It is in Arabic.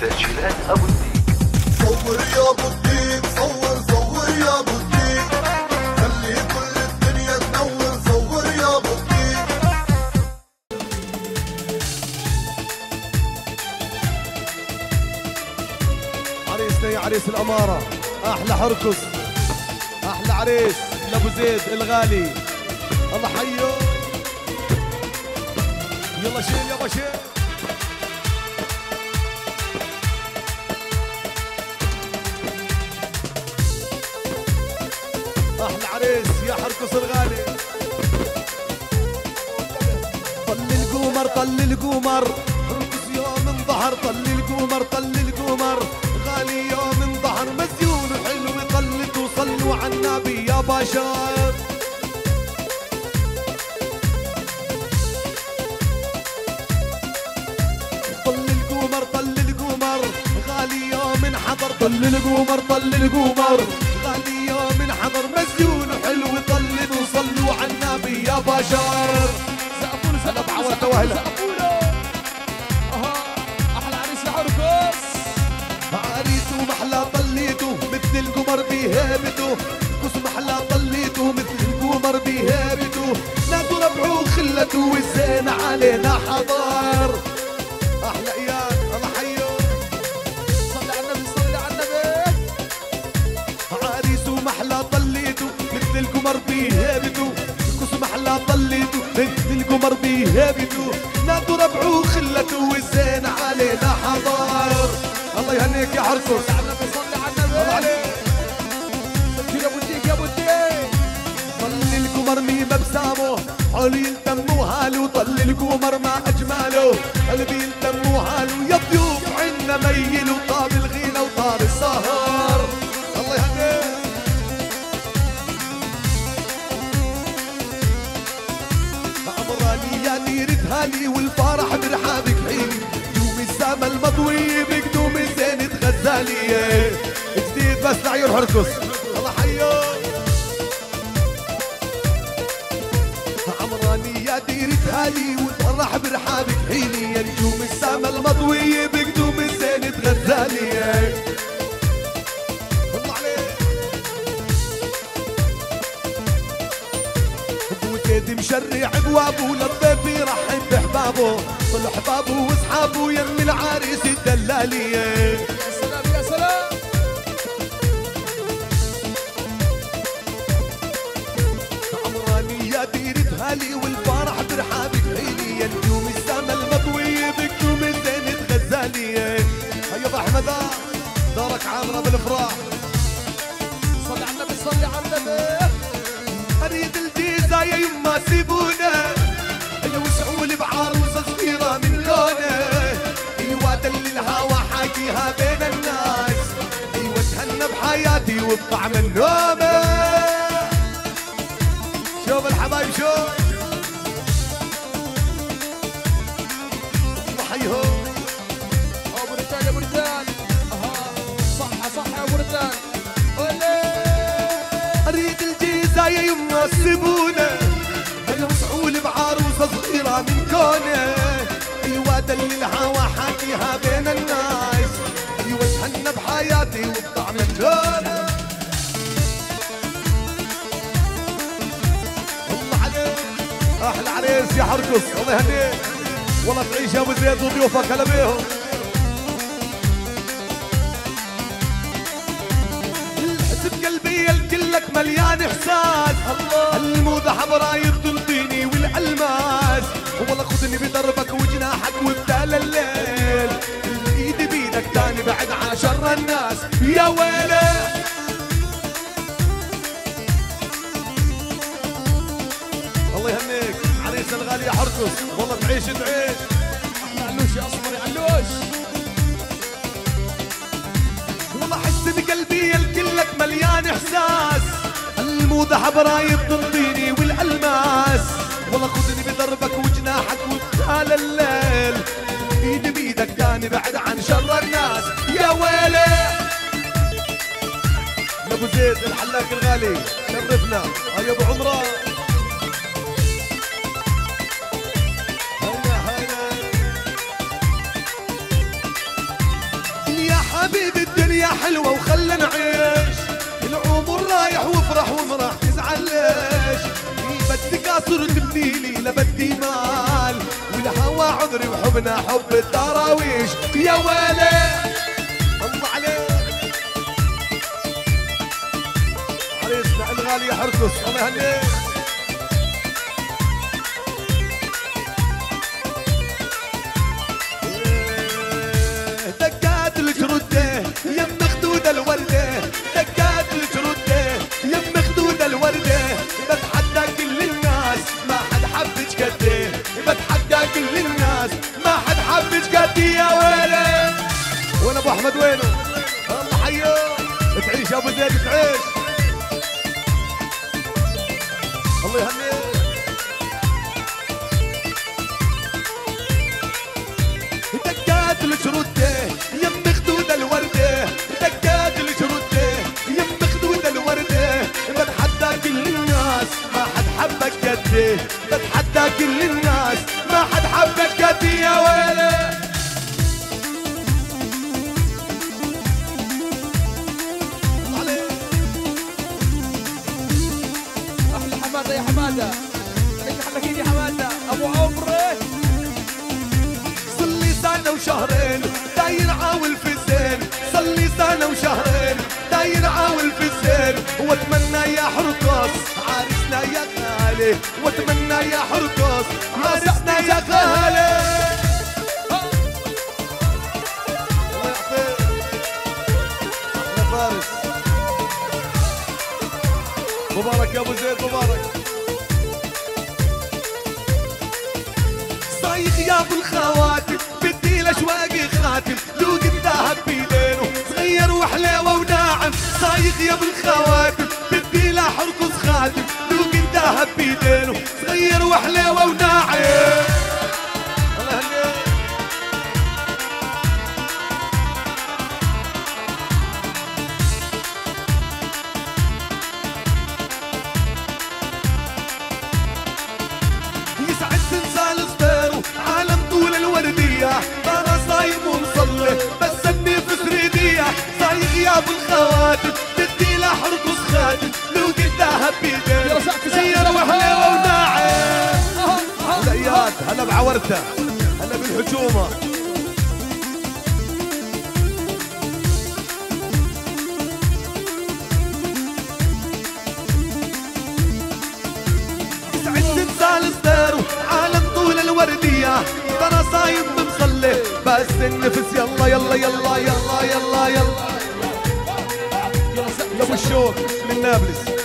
تسجيلات أبو الدين صور يا ابو الدين صور صور يا أبو الدين. خلي كل الدنيا تنور صور يا أبو الدين. عريسنا يا عريس الأمارة أحلى حركس أحلى عريس لأبو زيد الغالي. الله حيه يلا شيل يابا شيل. أحلى عريس يا حركس الغالي. طل القمر طل القمر. رقص يوم من ظهر طل القمر طل القمر. غالي يوم من ظهر مزيون حلو طلت وصلوا على النبي يا بشر. طل القمر طل القمر. غالي يوم انحضر طل القمر طل القمر. غالي يوم انحضر مزيون حلو طلت وصلوا على النبي يا بشر. سقفوا سقف له أها أحلى عريس يا حركس عريس ومحلى طليته مثل القمر بهيبته قص محلى طليته مثل القمر بهيبته نادوا ربعه خلته والزين علينا حضر. القمر بهيبته قص محلى طليته مثل القمر بهيبته نادوا ربعه خلته والزين علينا حضر الله يهنيك يا حركس صلي على النبي. صلي على النبي عليك يا ابو يا القمر حلو يلتم وهالو القمر ما أجماله. قلبي يلتم وهالو يا ضيوف عنا ميل غزالية جديد بس لعيون حركس الله حيوك عمراني يا ديرة هالي والفرح برحابك حيلي يا نجوم السما المضوية بقدوم الزينة غزالية الله عليك. أبو زيد مشرع ابوابه للضيف يرحب باحبابه طل احبابه وأصحابه يم العريس الدلالية. دارك عامرة بالافراح صلي على النبي صلي على النبي. أريد الجيزة يا يما سيبونا. هيا وسعوا لي بعروسة صغيرة من لونه أيوه دل الهوى حاكيها بين الناس. أيوه تهنى بحياتي وبطعم النومه شوف الحبايب شوف. الجيزة يا يما سيبونا أنا مسعول بعروسة صغيرة من كونه. أيوه دل الهوى حاكيها بين الناس. أيوه تهنى بحياتي وبطعم الجنة الله عليك. أحلى عريس يا حركس الله يهنيك والله تعيش يا أبو زيد وضيوفك هلا بيهم. قلبي الكلك مليان إحساس. الموضة حبرايب تنطيني والألماس. والله خذني بدربك وجناحك وبدال الليل. إيدي بيدك تاني بعد عن شر الناس. يا ويلي. الله يهنيك. عريس الغالي يا حركس والله تعيش تعيش. حبرايب تنطيني والألماس. والله خذني بدربك وجناحك وبتال الليل. ايدي بيدك تاني بعد عن شر الناس. يا ويلي! يا أبو زيد الحلاق الغالي شرفنا. يا أبو عمره هلا هلا. حبيبي الدنيا حلوة وخلنا نعيش. بدي كاسر تبنيلي لا بدي مال والهوى عذري وحبنا حب الدراويش يا ويلي! الله عليك! عريسنا الغالي يحرقص. الله يهنيك. دقات الجردة يم خدودة الوردة. أبو زيد تعيش الله يهنيك. حمادة يا حمادة. خليك حماكين يا حمادة. أبو عمري صلي سنة وشهرين داير عاول في الزين. صلي سنة وشهرين داير عاول في الزين. وأتمنى يا حرقص عريسنا يا غالي. وأتمنى يا حرقص عريسنا يا غالي. مبارك يا ابو زيد مبارك. صايغ يا ابو الخواتم بدي الاشواق خاتم. ذوق الذهب بيدينه صغير وحلاوه وناعم صايغ يا ابو الخواتم بدي له حرقص خاتم. ذوق الذهب بيدينه صغير وحلاوه وناعم أبو الخواتم بدي له حرقص خاتم لو قداها بيدين سيارة وحلاوة وناعم زياد هلأ بعورته. هلأ طول الوردية. ترى صايم مصلي بس النفس يلا يلا يلا يلا يلا يلا. يلا يا ابو الشوق من نابلس.